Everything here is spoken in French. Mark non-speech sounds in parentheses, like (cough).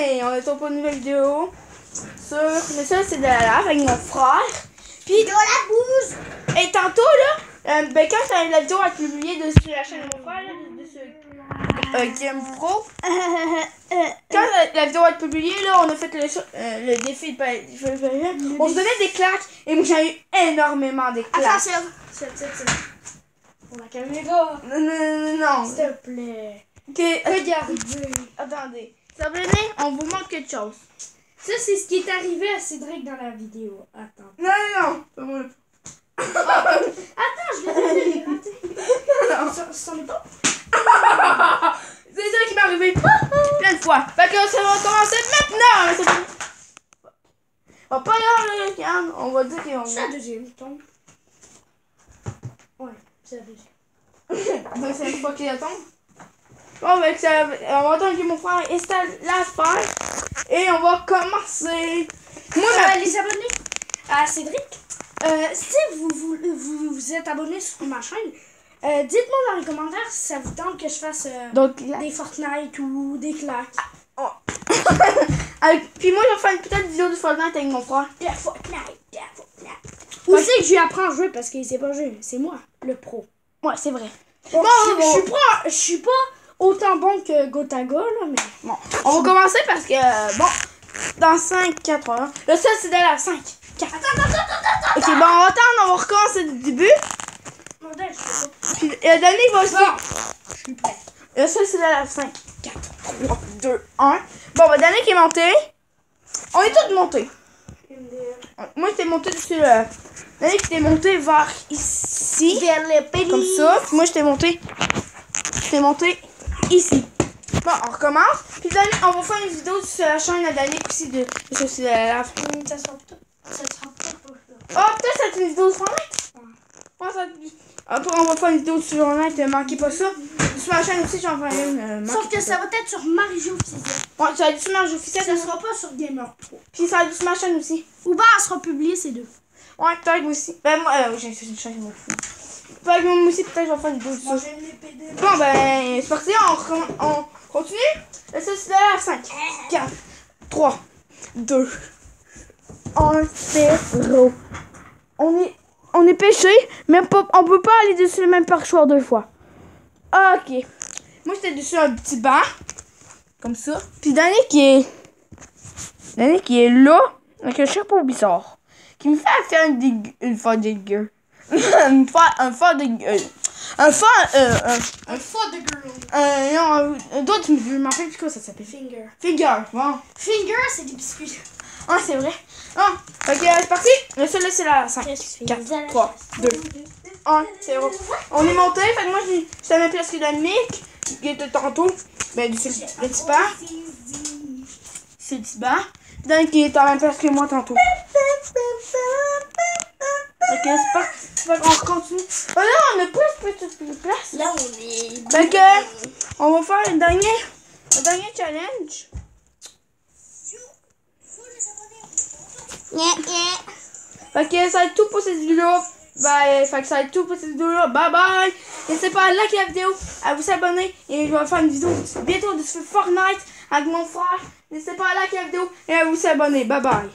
Et on est pour une nouvelle vidéo sur mais ça c'est de la lave avec mon frère. Puis Dans la bouse et tantôt là, euh, ben quand euh, la vidéo va être publiée de sur la chaîne de mon frère là, de, de ce euh, Game Pro, quand la, la vidéo va être publiée là, on a fait le, euh, le défi de on se donnait des claques et moi j'ai eu énormément des claques. Attends, c'est là. C'est c'est c'est là. Pour la caméra. non non non non. S'il te plaît. Ok, Regardez. attendez. Donner, on vous montre quelque chose. Ça, c'est ce qui est arrivé à Cédric dans la vidéo. Attends. Non non non. moi. (laughs) Attends, je vais te le gratter. Ça, pas. C'est ça qui m'est arrivé plein de fois. Fait que ça va commencer maintenant. On va pas y aller, regarde. On va dire qu'on (laughs) C'est la deuxième tombe. Ouais, c'est la deuxième. deuxième fois qu'il tombe. Bon, ben, ça, on va attendre que mon frère installe l'affaire. Et on va commencer. Moi, ma- Euh, les abonnés à Cédric, euh, si vous, vous, vous, vous êtes abonné sur ma chaîne, euh, dites-moi dans les commentaires si ça vous tente que je fasse euh, Donc, des Fortnite ou des claques. Oh. (laughs) Avec- Puis moi, je vais faire une petite vidéo de Fortnite avec mon frère. La Fortnite, la Fortnite. Où c'est que je lui apprends à jouer parce qu'il sait pas jouer. C'est moi, le pro. Ouais, c'est vrai. Bon, Bon, je, bon. je suis pas, je suis pas autant bon que Gotaga, là, mais. Bon, on va commencer parce que, euh, bon, dans 5, 4 heures. Le seul, c'est de la 5, 4. Attends, attends, attends, attends, Ok, bon, on va attendre, on va recommencer du début. Mon Dieu, je. Puis le dernier va aussi. Je suis prêt. Le seul, c'est de la 5, 4, 3, 2, 1. Bon, le dernier qui est monté. On est tous montés. Moi, j'étais monté dessus le. Le dernier qui était monté vers ici. Vers pays. Comme ça. Puis moi, j'étais monté. J'étais monté ici. Bon, on recommence. Puis on va faire une vidéo sur la chaîne dernière aussi de. c'est de la Ça sera pas. Ça sera pas. Oh, peut-être être une vidéo sur Fortnite. Ouais, Après, on va faire une vidéo sur Fortnite, ne manquez pas ça. Sur ma chaîne aussi, j'en ferai une. euh, Sauf que ça va être sur Marie-Jo officiel. Ouais, ça va être sur ma chaîne officielle. Ça sera pas sur Gamer Pro. Puis ça va être sur ma chaîne aussi. Ou bien elle sera publiée ces deux. Ouais, peut-être aussi. Ben, moi, euh, j'ai une chaîne, je m'en fous. Fait que moi aussi, peut-être, je vais faire une vidéo sur ça. une épée de. Bon, ben, c'est parti, on, on continue. Et ça, c'est là, 5, 4, 3, 2, 1, 0. On est, on est pêché, mais on peut, pas aller dessus le même perchoir deux fois. Ok. Moi, j'étais dessus un petit banc. Comme ça. Puis, dernier qui est. Dernier qui est là, avec un chapeau bizarre. Qui me fait faire une, dégue- une fois dégueu. Une fois, un fois dégueu. Un fois, euh, un, Un faux de girl. euh, non, euh, d'autres, je me rappelle plus quoi ça s'appelle. Finger. Finger, bon. Finger, c'est des biscuits. Ah, c'est vrai. Ah, ok, c'est parti. Le seul, c'est la 5, 4, 3, 2, 1, 0. On est monté, fait que moi, je suis à la même place que Dominique, qui était tantôt. Ben, c'est le petit banc. C'est le petit. Donc, qui est à la même place que moi tantôt. Ok, c'est parti. Qu'on continue. Oh là, on a plus, plus, plus de place. Là, on est. Que, on va faire le dernier, le dernier challenge. Que ça va être tout pour cette vidéo. Bye. Fait que ça va être tout pour cette vidéo. Bye bye. N'hésitez pas à liker la vidéo, à vous abonner. Et je vais faire une vidéo bientôt de ce Fortnite avec mon frère. N'hésitez pas à liker la vidéo et à vous abonner. Bye bye.